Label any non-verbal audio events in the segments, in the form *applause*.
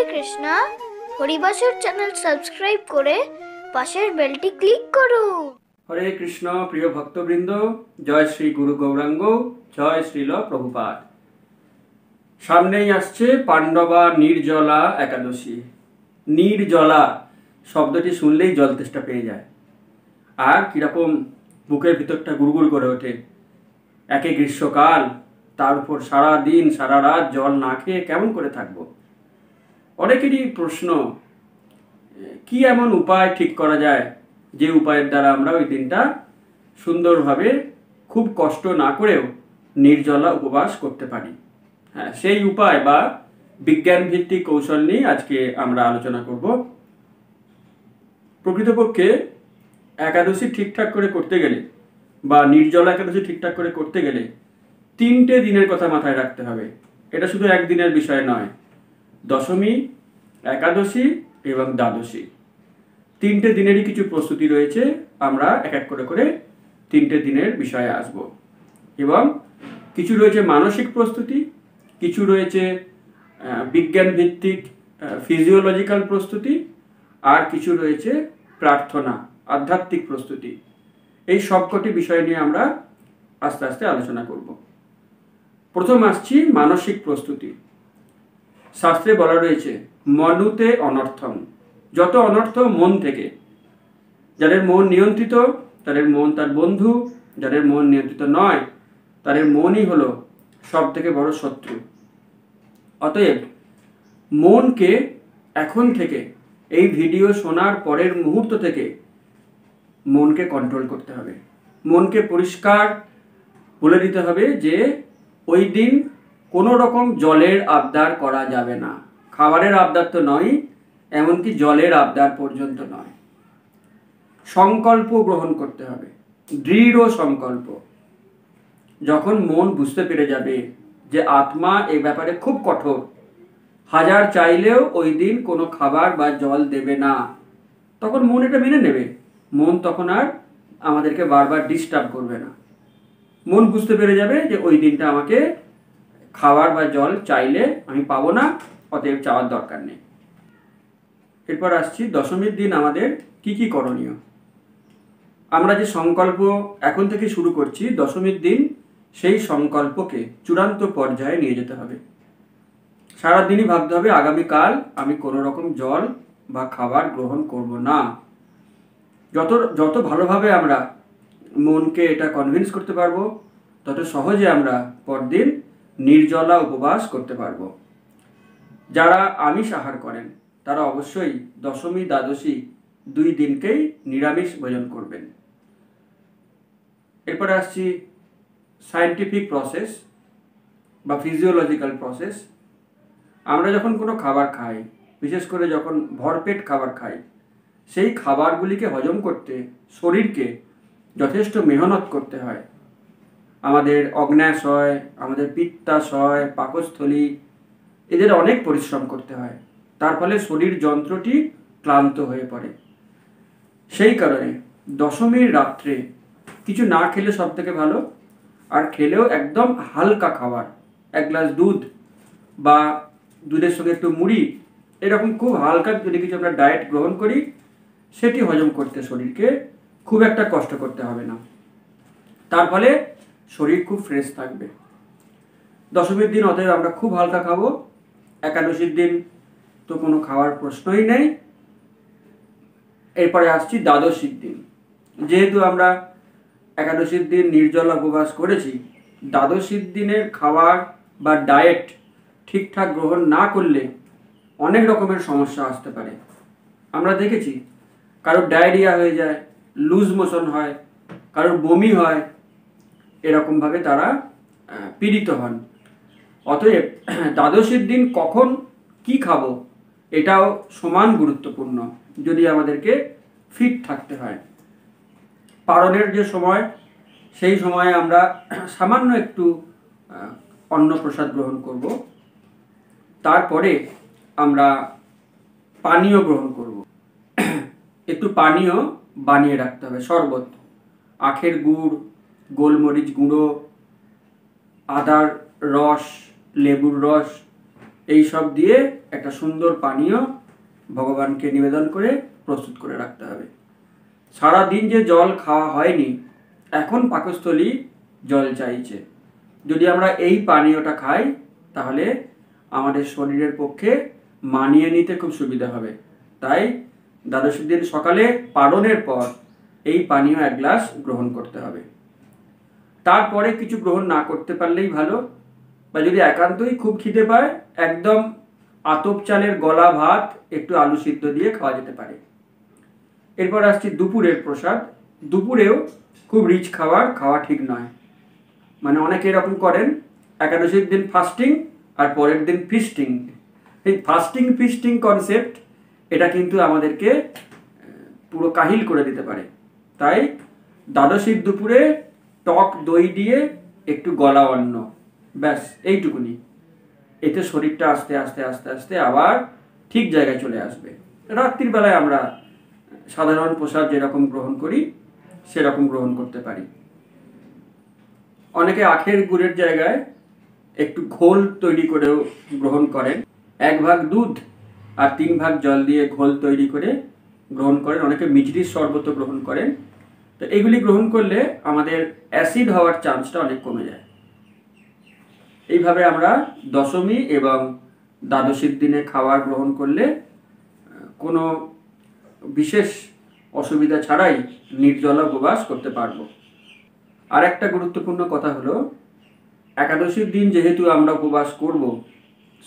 হরে Krishna. Haribasar channel subscribe করে পাশের বেলটি click করুন হরে কৃষ্ণ, প্রিয় ভক্তবৃন্দ, জয় শ্রী গুরু গৌরাঙ্গ, জয় শ্রীল প্রভুপাদ। সামনেই আসছে পাণ্ডবা নির্জলা একাদশী। নির্জলা শব্দটি শুনলেই জল তেষ্টা পেয়ে যায়। আর কীরকম বুকের ভিতরটা গুড়গুড় করে ওঠে। একে গ্রীষ্মকাল, তার উপর সারা দিন সারা রাত জল না খেয়ে কেমন করে থাকব? অনেকেরই প্রশ্ন কি এমন উপায় ঠিক করা যায় যে উপায়ের দ্বারা আমরা ওই দিনটা সুন্দরভাবে খুব কষ্ট না করেও নির্জলা উপবাস করতে পারি? হ্যাঁ সেই উপায় বা বিজ্ঞান ভিত্তিক কৌশল নিয়ে আজকে আমরা আলোচনা করব। প্রকৃতপক্ষে একাদশী ঠিকঠাক করে করতে গেলে বা নির্জলা একাদশী ঠিকঠাক করে করতে গেলে তিনটে দিনের কথা মাথায় রাখতে হবে। এটা শুধু একদিনের বিষয় নয়। দশমী, একাদশী এবং দ্বাদশী। তিনটে দিনেরই কিছু প্রস্তুতি রয়েছে, আমরা এক এক করে করে তিনটে দিনের বিষয়ে আসব। এবং কিছু রয়েছে মানসিক প্রস্তুতি, কিছু রয়েছে বিজ্ঞান ভিত্তিক ফিজিওলজিক্যাল প্রস্তুতি, আর কিছু রয়েছে প্রার্থনা, আধ্যাত্মিক প্রস্তুতি। এই সবকটি বিষয় নিয়ে আমরা আস্তে আস্তে আলোচনা করব। প্রথম আসছি মানসিক প্রস্তুতি। শাস্ত্রে বলা রয়েছে, মনুতে অনর্থম। যত অনর্থ মন থেকে। যাদের মন নিয়ন্ত্রিত, তাদের মন তার বন্ধু। যাদের মন নিয়ন্ত্রিত নয়, তাদের মনই হলো সব থেকে বড় শত্রু। অতএব, মনকে এখন থেকে, এই ভিডিও শোনার পরের মুহূর্ত থেকে মনকে কন্ট্রোল করতে হবে। মনকে পরিষ্কার বলে দিতে হবে যে, ওই দিন কোনো রকম জলের আবদার করা যাবে না। খাবারের আবদার তো নয়, এমনকি জলের আবদার পর্যন্ত নয়। সংকল্প গ্রহণ করতে হবে, দৃঢ় সংকল্প। যখন মন বুঝতে পেরে যাবে যে আত্মা এ ব্যাপারে খুব কঠোর, হাজার চাইলেও ওই দিন কোনো খাবার বা জল দেবে না, তখন মন এটা মেনে নেবে। মন তখন আর আমাদেরকে বারবার ডিস্টার্ব করবে না। মন বুঝতে পেরে যাবে যে ওই দিনটা আমাকে খাবার বা জল চাইলে আমি পাবো না, অতএব চাওয়ার দরকার নেই। এরপর আসছি, দশমীর দিন আমাদের কি কি করণীয়? আমরা যে সংকল্প এখন থেকে শুরু করছি, দশমীর দিন সেই সংকল্পকে চূড়ান্ত পর্যায়ে নিয়ে যেতে হবে। সারাদিনই ভাবতে হবে, আগামীকাল আমি কোনো রকম জল বা খাবার গ্রহণ করব না। যত যত ভালোভাবে আমরা মনকে এটা কনভিন্স করতে পারব, তত সহজে আমরা পরদিন নির্জলা উপবাস করতে পারব। যারা আমিষ আহার করেন, তারা অবশ্যই দশমী, দ্বাদশী দুই দিনকেই নিরামিষ ভোজন করবেন। এরপরে আসছি সায়েন্টিফিক প্রসেস বা ফিজিওলজিক্যাল প্রসেস আমরা যখন কোনো খাবার খাই, বিশেষ করে যখন ভরপেট খাবার খাই, সেই খাবারগুলিকে হজম করতে শরীরকে যথেষ্ট মেহনত করতে হয়। আমাদের অগ্ন্যাশয়, আমাদের পিত্তাশয়, পাকস্থলী, এদের অনেক পরিশ্রম করতে হয়। তার ফলে শরীর যন্ত্রটি ক্লান্ত হয়ে পড়ে। সেই কারণে দশমীর রাত্রে কিছু না খেলে সব থেকে ভালো, আর খেলেও একদম হালকা খাবার, এক গ্লাস দুধ বা দুধের সঙ্গে একটু মুড়ি, এরকম খুব হালকা যদি কিছু আমরা ডায়েট গ্রহণ করি, সেটি হজম করতে শরীরকে খুব একটা কষ্ট করতে হবে না। তার ফলে শরীর খুব ফ্রেশ থাকবে। দশমীর দিন অতএব আমরা খুব হালকা খাব। একাদশীর দিন তো কোনো খাওয়ার প্রশ্নই নেই। এরপরে আসছি দ্বাদশীর দিন। যেহেতু আমরা একাদশীর দিন নির্জলা উপবাস করেছি, দ্বাদশীর দিনের খাবার বা ডায়েট ঠিকঠাক গ্রহণ না করলে অনেক রকমের সমস্যা আসতে পারে। আমরা দেখেছি, কারোর ডায়রিয়া হয়ে যায় লুজ মোশন হয়, কারোর বমি হয় এরকমভাবে তারা পীড়িত হন। অতএব *clears throat* দ্বাদশীর দিন কখন কি খাব এটাও সমান গুরুত্বপূর্ণ যদি আমাদেরকে ফিট থাকতে হয়। পালনের যে সময় সেই সময়ে আমরা *clears throat* সামান্য একটু আহ, অন্নপ্রসাদ গ্রহণ করব। তারপরে আমরা পানীয় গ্রহণ করব। *clears throat* একটু পানীয় বানিয়ে রাখতে হবে শরবত। আখের গুড় গোলমরিচ গুঁড়ো, আদার রস, লেবুর রস, এই সব দিয়ে একটা সুন্দর পানীয় ভগবানকে নিবেদন করে প্রস্তুত করে রাখতে হবে। সারা দিন যে জল খাওয়া হয়নি, এখন পাকস্থলী জল চাইছে। যদি আমরা এই পানীয়টা খাই, তাহলে আমাদের শরীরের পক্ষে মানিয়ে নিতে খুব সুবিধা হবে। তাই দ্বাদশীর দিন সকালে পালনের পর এই পানীয় এক গ্লাস গ্রহণ করতে হবে। তারপরে কিছু গ্রহণ না করতে পারলেই ভালো। বা যদি একান্তই খুব খিদে পায়, একদম আতপ চালের গলা ভাত, একটু আলু সিদ্ধ দিয়ে খাওয়া যেতে পারে। এরপর আসছি দুপুরের প্রসাদ। দুপুরেও খুব রিচ খাবার, খাওয়া ঠিক নয়। মানে অনেকে এরকম করেন, একাদশীর দিন ফাস্টিং আর পরের দিন ফিস্টিং এই ফাস্টিং ফিস্টিং কনসেপ্ট এটা কিন্তু আমাদেরকে পুরো কাহিল করে দিতে পারে। তাই দ্বাদশীর দুপুরে টক দই দিয়ে একটু গলা অন্ন। ব্যাস, এইটুকুনি। এতে শরীরটা আস্তে আস্তে আস্তে আস্তে আবার ঠিক জায়গায় চলে আসবে। রাত্রির বেলায় আমরা সাধারণ প্রসাদ যেরকম গ্রহণ করি, সেরকম গ্রহণ করতে পারি। অনেকে আখের গুড়ের জায়গায় একটু ঘোল তৈরি করেও গ্রহণ করেন। এক ভাগ দুধ আর তিন ভাগ জল দিয়ে ঘোল তৈরি করে গ্রহণ করেন। অনেকে মিচড়ির শরবত গ্রহণ করেন। তো এগুলি গ্রহণ করলে আমাদের অ্যাসিড হওয়ার চান্সটা অনেক কমে যায়। এইভাবে আমরা দশমী এবং দ্বাদশীর দিনে খাবার গ্রহণ করলে কোনো বিশেষ অসুবিধা ছাড়াই নির্জলা উপবাস করতে পারব। আর একটা গুরুত্বপূর্ণ কথা হলো, একাদশীর দিন যেহেতু আমরা উপবাস করব,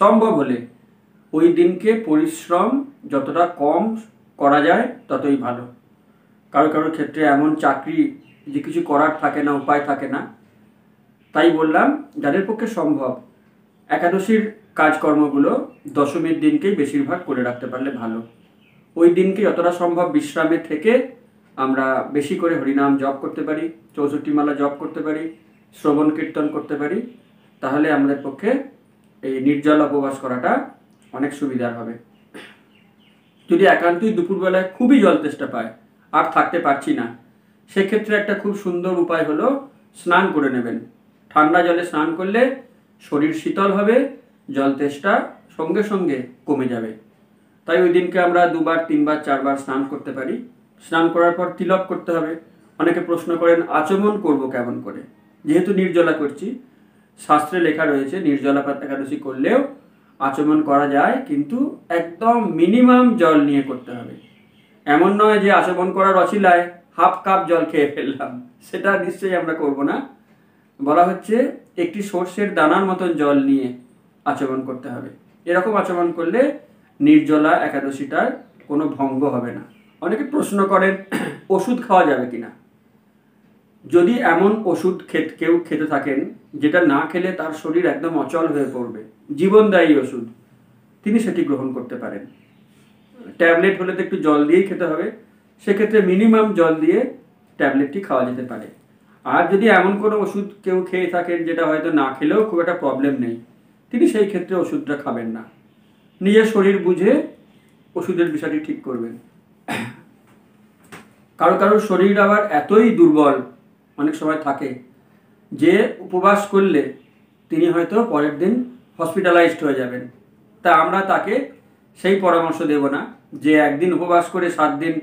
সম্ভব হলে ওই দিনকে পরিশ্রম যতটা কম করা যায় ততই ভালো। কারও কারোর ক্ষেত্রে এমন চাকরি যে কিছু করার থাকে না, উপায় থাকে না। তাই বললাম, যাদের পক্ষে সম্ভব, একাদশীর কাজকর্মগুলো দশমীর দিনকেই বেশিরভাগ করে রাখতে পারলে ভালো। ওই দিনকে যতটা সম্ভব বিশ্রামে থেকে আমরা বেশি করে হরিনাম জপ করতে পারি, চৌষট্টি মালা জপ করতে পারি, শ্রবণ কীর্তন করতে পারি, তাহলে আমাদের পক্ষে এই নির্জল উপবাস করাটা অনেক সুবিধার হবে। যদি একান্তই দুপুরবেলায় খুবই জল তেষ্টা পায় আর থাকতে পারছি না। সেক্ষেত্রে একটা খুব সুন্দর উপায় হলো স্নান করে নেবেন। ঠান্ডা জলে স্নান করলে শরীর শীতল হবে, জল তেষ্টা সঙ্গে সঙ্গে কমে যাবে। তাই ওই দিনকে আমরা দুবার, তিনবার, চারবার স্নান করতে পারি। স্নান করার পর তিলক করতে হবে। অনেকে প্রশ্ন করেন, আচমন করব কেমন করে? যেহেতু নির্জলা করছি, শাস্ত্রে লেখা রয়েছে, নির্জলা পাত একাদশী করলেও আচমন করা যায়, কিন্তু একদম মিনিমাম জল নিয়ে করতে হবে। এমন নয় যে আচমন করার অছিলায় হাফ কাপ জল খেয়ে ফেললাম। সেটা নিশ্চয়ই আমরা করব না। বলা হচ্ছে একটি সর্ষের দানার মতন জল নিয়ে আচমন করতে হবে। এরকম আচমন করলে নির্জলা একাদশীটার কোনো ভঙ্গ হবে না। অনেকে প্রশ্ন করেন, ওষুধ খাওয়া যাবে কিনা? যদি এমন ওষুধ খেত কেউ খেতে থাকেন, যেটা না খেলে তার শরীর একদম অচল হয়ে পড়বে। জীবনদায়ী ওষুধ। তিনি সেটি গ্রহণ করতে পারেন। ট্যাবলেট হলে তো একটু জল দিয়েই খেতে হবে। সেক্ষেত্রে মিনিমাম জল দিয়ে ট্যাবলেটটি খাওয়া যেতে পারে। আর যদি এমন কোনো ওষুধ কেউ খেয়ে থাকেন যেটা হয়তো না খেলেও খুব একটা প্রবলেম নেই, তিনি সেই ক্ষেত্রে ওষুধটা খাবেন না। নিজের শরীর বুঝে ওষুধের বিষয়টি ঠিক করবেন। কারও কারও শরীর আবার এতই দুর্বল অনেক সময় থাকে যে উপবাস করলে তিনি হয়তো পরের দিন হসপিটালাইজড হয়ে যাবেন। তা আমরা তাকে সেই পরামর্শ দেব না যে একদিন উপবাস করে সাত দিন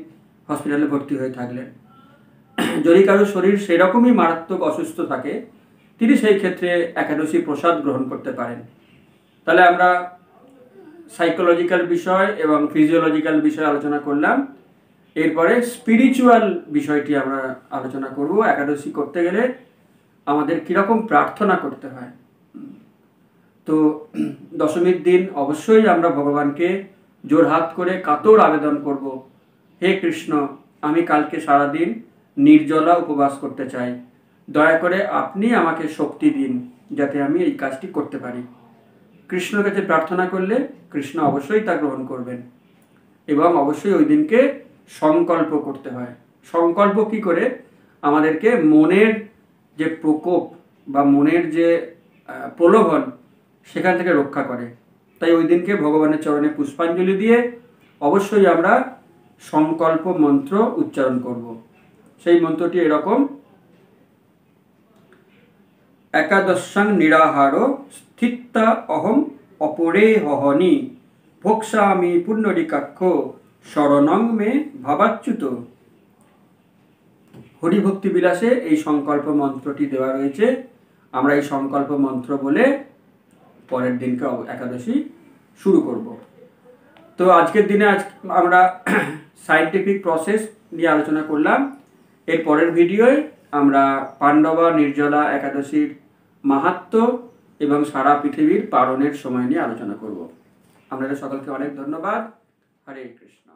হসপিটালে ভর্তি হয়ে থাকলেন। যদি কারও শরীর সেরকমই মারাত্মক অসুস্থ থাকে, তিনি সেই ক্ষেত্রে একাদশী প্রসাদ গ্রহণ করতে পারেন। তাহলে আমরা সাইকোলজিক্যাল বিষয় এবং ফিজিওলজিক্যাল বিষয় আলোচনা করলাম। এরপরে স্পিরিচুয়াল বিষয়টি আমরা আলোচনা করব। একাদশী করতে গেলে আমাদের কীরকম প্রার্থনা করতে হয়? তো দশমীর দিন অবশ্যই আমরা ভগবানকে জোরহাত করে কাতর আবেদন করব। হে কৃষ্ণ, আমি কালকে সারাদিন নির্জলা উপবাস করতে চাই। দয়া করে আপনি আমাকে শক্তি দিন যাতে আমি এই কাজটি করতে পারি। কৃষ্ণর কাছে প্রার্থনা করলে কৃষ্ণ অবশ্যই তা গ্রহণ করবেন এবং অবশ্যই ওই দিনকে সংকল্প করতে হয়। সংকল্প কি করে? আমাদেরকে মনের যে প্রকোপ বা মনের যে প্রলোভন সেখান থেকে রক্ষা করে। তাই ওই দিনকে ভগবানের চরণে পুষ্পাঞ্জলি দিয়ে অবশ্যই আমরা সংকল্প মন্ত্র উচ্চারণ করব। সেই মন্ত্রটি এরকম, একাদশাং নিরাহার স্থিতা অহম অপরে হহনি ভোক্সামি পুণ্যরিকাক্ষ শরণং মে ভাবাচ্যুত। হরিভক্তি বিলাসে এই সংকল্প মন্ত্রটি দেওয়া রয়েছে। আমরা এই সংকল্প মন্ত্র বলে পরের দিনকে একাদশী শুরু করব। তো আজকের দিনে আজ আমরা *clears throat* সাইন্টিফিক প্রসেস নিয়ে আলোচনা করলাম। এর পরের ভিডিওয় আমরা পাণ্ডবা, নির্জলা একাদশীর মাহাত্ম এবং সারা পৃথিবীর পালনের সময় নিয়ে আলোচনা করব। আপনাদের সকলকে অনেক ধন্যবাদ। হরে কৃষ্ণ।